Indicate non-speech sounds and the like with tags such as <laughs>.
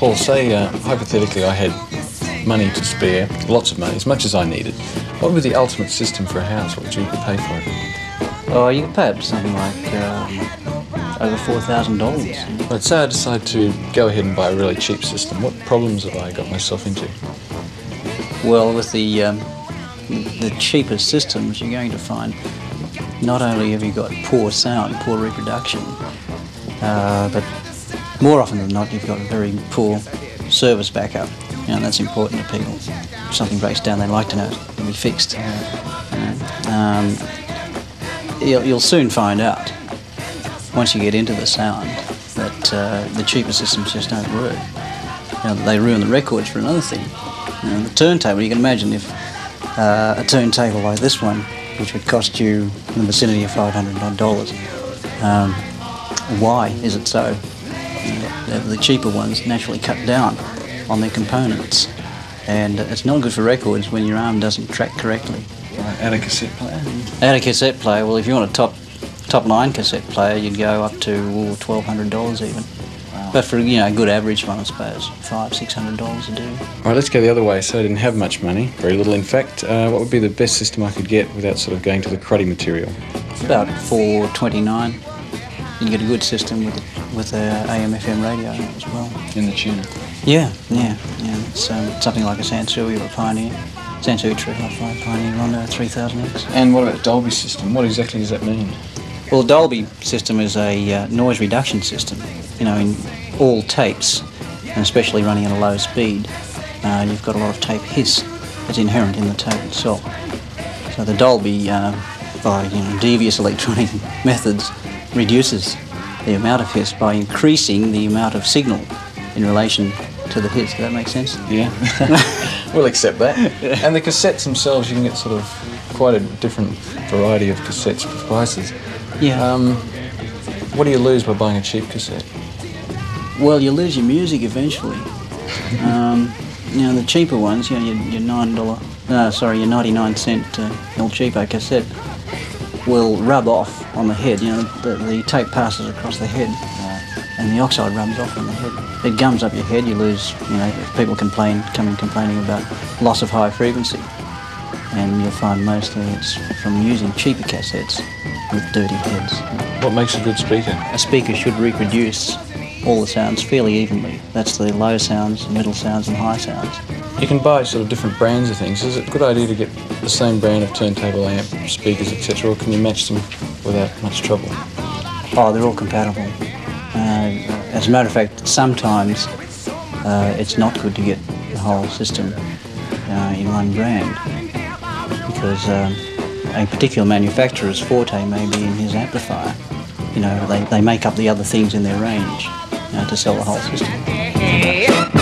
Paul, say uh, hypothetically I had money to spare, lots of money, as much as I needed. What would be the ultimate system for a house? What would you pay for it? Oh, you could pay up something like um, over four thousand dollars. But say I decide to go ahead and buy a really cheap system. What problems have I got myself into? Well, with the um, the cheaper systems, you're going to find not only have you got poor sound, poor reproduction, uh, but more often than not, you've got a very poor service backup. You know, that's important to people. If something breaks down, they like to know it can be fixed. You know. um, you'll, you'll soon find out once you get into the sound that uh, the cheaper systems just don't work. You know, they ruin the records for another thing. You know, the turntable, you can imagine if uh, a turntable like this one, which would cost you in the vicinity of $500 um, why is it so? You know, the cheaper ones naturally cut down on their components. And it's not good for records when your arm doesn't track correctly. Right, add a cassette player? Add a cassette player, well, if you want a top top line cassette player, you'd go up to ooh, $1,200 even. But for you know a good average one, I suppose five, six hundred dollars a do. All right, let's go the other way. So I didn't have much money, very little in fact. Uh, what would be the best system I could get without sort of going to the cruddy material? About four twenty nine. You can get a good system with with a AM/FM radio as well. In the tuner? Yeah, yeah, yeah. It's um, something like a Sansui or a Pioneer. Sansui True Hi-Fi Pioneer Rondo 3000X. And what about Dolby system? What exactly does that mean? Well, Dolby system is a uh, noise reduction system. You know, in all tapes, and especially running at a low speed, uh, you've got a lot of tape hiss that's inherent in the tape itself. So the Dolby, uh, by you know, devious electronic <laughs> methods, reduces the amount of hiss by increasing the amount of signal in relation to the hiss. Does that make sense? Yeah. <laughs> we'll accept that. <laughs> And the cassettes themselves, you can get sort of quite a different variety of cassettes for prices. Yeah. Um, what do you lose by buying a cheap cassette? Well, you lose your music eventually. <laughs> um, you know, the cheaper ones, you know, your, your nine dollar, uh, sorry, your ninety-nine cent uh, El Cheapo cassette will rub off on the head. You know, the, the tape passes across the head, and the oxide rubs off on the head. It gums up your head. You lose. You know, people complain, come in complaining about loss of high frequency, and you'll find mostly it's from using cheaper cassettes with dirty heads. What makes a good speaker? A speaker should reproduce all the sounds fairly evenly. That's the low sounds, middle sounds, and high sounds. You can buy sort of different brands of things. Is it a good idea to get the same brand of turntable amp, speakers, etc., or can you match them without much trouble? Oh, they're all compatible. Uh, as a matter of fact, sometimes uh, it's not good to get the whole system uh, in one brand because um, a particular manufacturer's forte may be in his amplifier. You know, they, they make up the other things in their range you know, to sell the whole system.